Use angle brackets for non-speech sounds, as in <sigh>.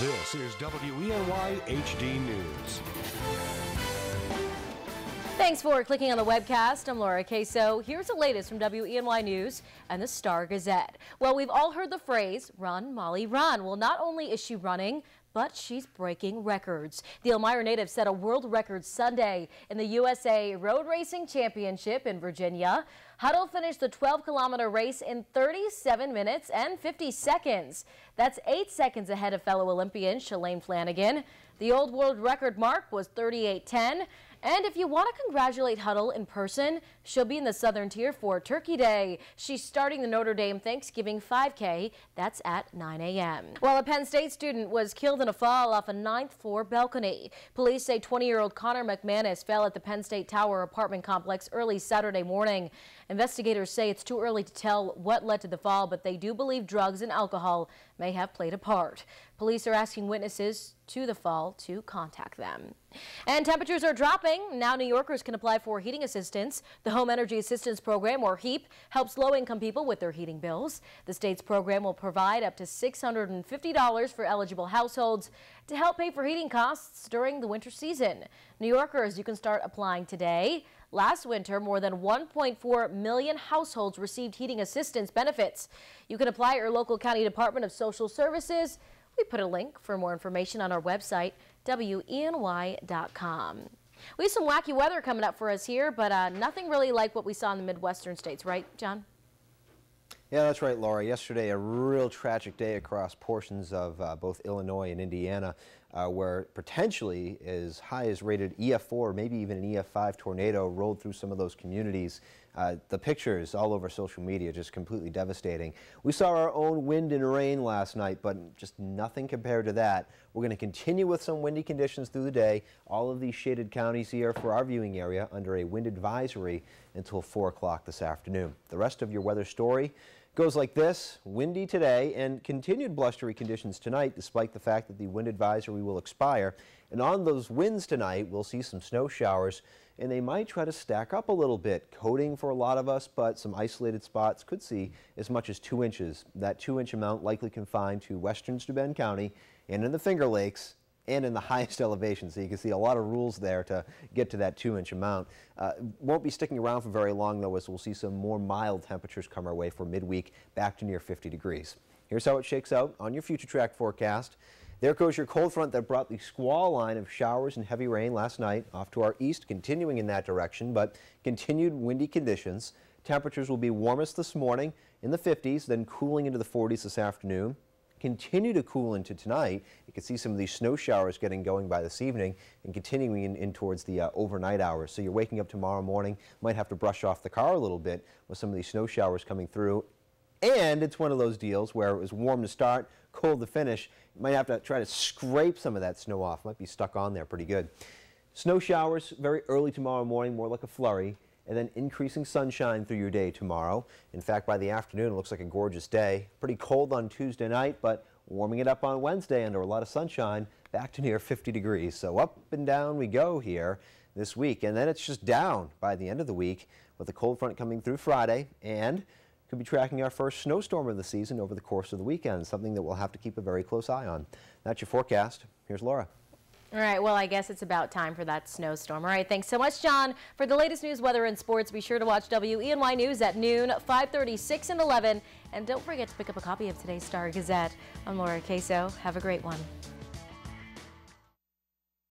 This is WENY HD News. Thanks for clicking on the webcast. I'm Laura Queso. Here's the latest from WENY News and the Star Gazette. Well, we've all heard the phrase, run, Molly, run. Well, not only is she running, but she's breaking records. The Elmira native set a world record Sunday in the USA Road Racing Championship in Virginia. Huddle finished the 12 kilometer race in 37 minutes and 50 seconds. That's eight seconds ahead of fellow Olympian Shalane Flanagan. The old world record mark was 38.10. And if you want to congratulate Huddle in person, she'll be in the Southern Tier for Turkey Day. She's starting the Notre Dame Thanksgiving 5K. That's at 9 a.m. Well, a Penn State student was killed in a fall off a ninth floor balcony. Police say 20-year-old Connor McManus fell at the Penn State Tower apartment complex early Saturday morning. Investigators say it's too early to tell what led to the fall, but they do believe drugs and alcohol may have played a part. Police are asking witnesses to the fall to contact them. And temperatures are dropping. Now New Yorkers can apply for heating assistance. The Home Energy Assistance Program, or HEAP, helps low-income people with their heating bills. The state's program will provide up to $650 for eligible households to help pay for heating costs during the winter season. New Yorkers, you can start applying today. Last winter, more than 1.4 million households received heating assistance benefits. You can apply at your local county Department of Social Services. We put a link for more information on our website, WENY.com. We have some wacky weather coming up for us here, but uh, nothing really like what we saw in the Midwestern states, right, John? Yeah, that's right, Laura. Yesterday, a real tragic day across portions of uh, both Illinois and Indiana, uh, where potentially as high as rated EF4, maybe even an EF5 tornado rolled through some of those communities. Uh, the pictures all over social media just completely devastating. We saw our own wind and rain last night, but just nothing compared to that. We're going to continue with some windy conditions through the day. All of these shaded counties here for our viewing area under a wind advisory until 4 o'clock this afternoon. The rest of your weather story Goes like this, windy today and continued blustery conditions tonight despite the fact that the wind advisory will expire. And on those winds tonight, we'll see some snow showers and they might try to stack up a little bit. Coating for a lot of us, but some isolated spots could see as much as two inches. That two inch amount likely confined to western Steuben County and in the Finger Lakes and in the <laughs> highest elevation. So you can see a lot of rules there to get to that two inch amount. Uh, won't be sticking around for very long though as we'll see some more mild temperatures come our way for midweek back to near 50 degrees. Here's how it shakes out on your future track forecast. There goes your cold front that brought the squall line of showers and heavy rain last night off to our east, continuing in that direction, but continued windy conditions. Temperatures will be warmest this morning in the 50s, then cooling into the 40s this afternoon continue to cool into tonight. You can see some of these snow showers getting going by this evening and continuing in, in towards the uh, overnight hours. So you're waking up tomorrow morning, might have to brush off the car a little bit with some of these snow showers coming through. And it's one of those deals where it was warm to start, cold to finish. You might have to try to scrape some of that snow off. Might be stuck on there pretty good. Snow showers very early tomorrow morning, more like a flurry and then increasing sunshine through your day tomorrow. In fact, by the afternoon, it looks like a gorgeous day. Pretty cold on Tuesday night, but warming it up on Wednesday under a lot of sunshine, back to near 50 degrees. So up and down we go here this week. And then it's just down by the end of the week with the cold front coming through Friday and could be tracking our first snowstorm of the season over the course of the weekend, something that we'll have to keep a very close eye on. That's your forecast. Here's Laura. All right, well, I guess it's about time for that snowstorm. All right, thanks so much, John. For the latest news, weather, and sports, be sure to watch WENY News at noon, 5:36 and 11. And don't forget to pick up a copy of today's Star Gazette. I'm Laura Queso. Have a great one.